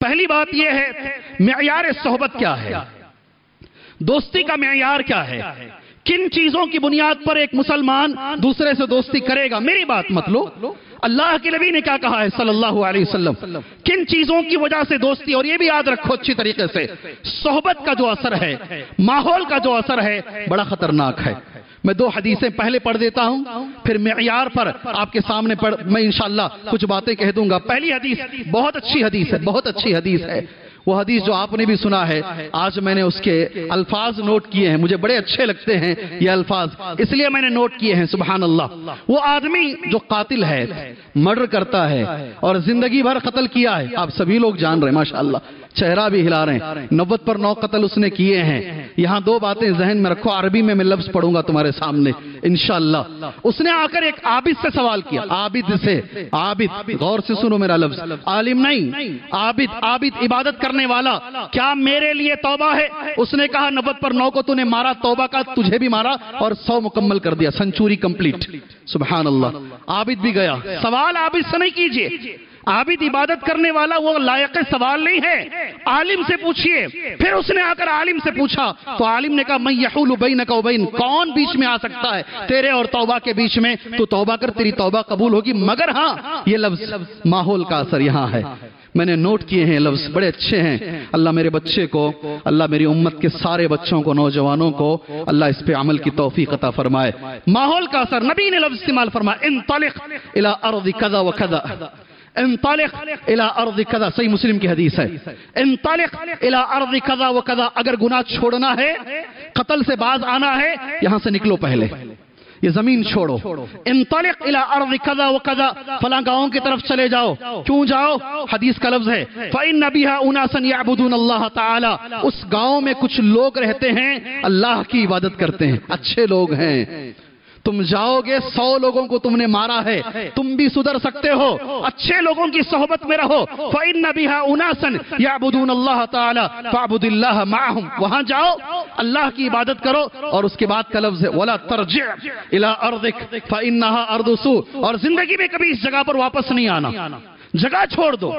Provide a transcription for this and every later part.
پہلی بات یہ ہے، معیار صحبت کیا ہے؟ دوستی کا معیار کیا ہے؟ کن چیزوں کی بنیاد پر ایک مسلمان دوسرے سے دوستی کرے گا؟ میری بات مت لو۔ اللہ کے نبی نے کیا کہا ہے صلی اللہ علیہ وسلم؟ کن چیزوں کی وجہ سے دوستی؟ اور یہ بھی یاد رکھو اچھی طریقے سے، صحبت کا جو اثر ہے، ماحول کا جو اثر ہے، بڑا خطرناک ہے۔ میں دو حدیثیں پہلے پڑھ دیتا ہوں، پھر معیار پر آپ کے سامنے پڑھ، میں انشاءاللہ کچھ باتیں کہہ دوں گا۔ پہلی حدیث، بہت اچھی حدیث ہے، بہت اچھی حدیث ہے۔ وہ حدیث جو آپ نے بھی سنا ہے، آج میں نے اس کے الفاظ نوٹ کیے ہیں، مجھے بڑے اچھے لگتے ہیں یہ الفاظ۔ اس لیے میں نے نوٹ کیے ہیں، سبحان اللہ۔ وہ آدمی جو قاتل ہے مرڈر کرتا ہے اور زندگی بھر قتل کیا ہے، آپ سبھی لوگ جان رہے ہیں، ماشاءاللہ۔ چہرہ بھی ہلا رہے ہیں۔ نوت پر نو قتل اس نے کیے ہیں۔ یہاں دو باتیں ذہن میں رکھو، عربی میں میں لفظ پڑھوں گا تمہارے سامنے، انشاءاللہ۔ اس نے آ کر ایک عابد سے سوال کیا، عابد سے، عابد، غور سے سنو میرا لفظ۔ عالم نہیں، عابد عابد عبادت کرنے والا، کیا میرے لیے توبہ ہے؟ اس نے کہا نوت پر نو کو تو نے مارا، توبہ کا تجھے بھی مارا اور سو مکمل کر دیا، سنچوری کمپلیٹ۔ سبحان اللہ عابد بھی گیا۔ سوال عابد سے نہیں کیجیے۔ عابد عبادت کرنے والا وہ لائق سوال نہیں ہے۔ عالم سے پوچھئے۔ پھر اس نے آ کر عالم سے پوچھا، تو عالم نے کہا میں یحول بینک و بین، کون بیچ میں آ سکتا ہے؟ تیرے اور توبہ کے بیچ میں تو توبہ کر، تیری توبہ قبول ہوگی۔ مگر ہاں یہ لفظ ماحول کا اثر یہاں ہے۔ میں نے نوٹ کیے ہیں لفظ بڑے اچھے ہیں۔ اللہ میرے بچے کو، اللہ میری امت کے سارے بچوں کو، نوجوانوں کو اللہ اس پہ عمل کی توفیق عطا فرمائے۔ ماحول کا اثر، نبی نے لفظ استعمال فرمایا، انطلق الى ارض کذا و کذا۔ انطلق الى ارض کذا صحیح مسلم کی حدیث ہے. انطلق الى ارض کذا و کذا اگر گناہ چھوڑنا ہے، قتل سے باز آنا ہے، یہاں سے نکلو پہلے۔ یہ زمین چھوڑو۔ انطلق الى ارض کذا و کذا فلاں گاؤں کی طرف چلے جاؤ۔ کیوں جاؤ؟ حدیث کا لفظ ہے۔ فَإِنَّ بِهَا أُنَاسًا يَعْبُدُونَ اللَّهَ تَعَالَى۔ اس گاؤں میں کچھ لوگ رہتے ہیں، اللہ کی عبادت کرتے ہیں۔ اچھے لوگ ہیں۔ تم جاؤ گے، سو لوگوں کو تم نے مارا ہے۔ تم بھی سدھر سکتے ہو، اچھے لوگوں کی صحبت میں رہو۔ فَإِنَّ بِهَا أُنَاسًا يَعْبُدُونَ اللَّهَ تَعَالَى فَعْبُدِ اللَّهَ مَعَهُمْ۔ وہاں جاؤ، اللہ کی عبادت کرو اور اس کے بعد کا لفظ ہے، وَلَا تَرْجِعْ إِلَىٰ أَرْضِكْ فَإِنَّهَا أَرْضُ سُوء۔ اور زندگی میں کبھی اس جگہ پر واپس نہیں آنا۔ جگہ چھوڑ دو،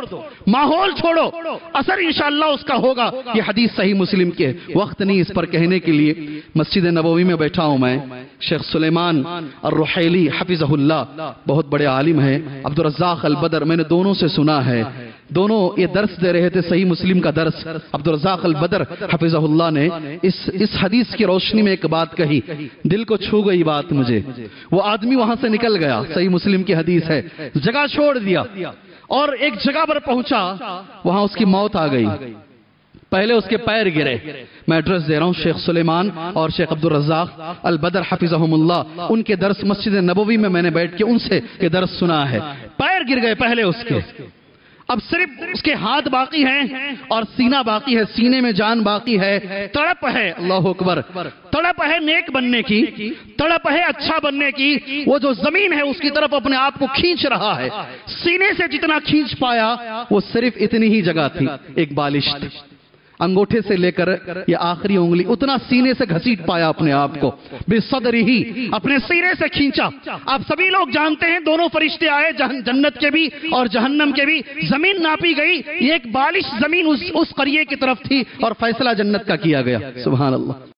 ماحول چھوڑو۔ اثر انشاءاللہ اس کا ہوگا۔ یہ حدیث صحیح مسلم کے وقت نہیں اس پر کہنے کے لیے۔ مسجد نبوی میں بیٹھا ہوں میں۔ شیخ سلیمان الرحیلی حفظہ اللہ۔ بہت بڑے عالم ہیں۔ عبدالرزاق البدر، میں نے دونوں سے سنا ہے۔ دونوں یہ درس دے رہے تھے صحیح مسلم کا درس۔ عبدالرزاق البدر حفظہ اللہ نے اس اس حدیث کی روشنی میں ایک بات کہی۔ دل کو چھو گئی بات مجھے۔ وہ آدمی وہاں سے نکل گیا۔ صحیح مسلم کی حدیث ہے۔ جگہ چھوڑ دیا۔ اور ایک جگہ پر پہنچا، وہاں اس کی موت آ گئی۔ پہلے اس کے پیر گرے۔ میں ایڈریس دے رہا ہوں، شیخ سلیمان اور شیخ عبد الرزاق البدر حفظہم اللہ۔ ان کے درس مسجد نبوی میں میں نے بیٹھ کے ان سے کے درس سنا ہے۔ پیر گر گئے پہلے اس کے۔ اب صرف اس کے ہاتھ باقی ہیں اور سینہ باقی ہے، سینے میں جان باقی ہے۔ تڑپ ہے، اللہ اکبر۔ تڑپ ہے نیک بننے کی، تڑپ ہے اچھا بننے کی۔ وہ جو زمین ہے، اس کی طرف اپنے آپ کو کھینچ رہا ہے۔ سینے سے جتنا کھینچ پایا، وہ صرف اتنی ہی جگہ تھی، ایک بالش انگوٹھے سے لے کر یہ آخری انگلی، اتنا سینے سے گھسیٹ پایا اپنے آپ کو۔ بے صدر ہی اپنے سینے سے کھینچا۔ آپ سبھی لوگ جانتے ہیں دونوں فرشتے آئے جنت کے بھی اور جہنم کے بھی۔ زمین ناپی گئی، یہ ایک بالش زمین اس قریے کی طرف تھی اور فیصلہ جنت کا کیا گیا۔ سبحان اللہ۔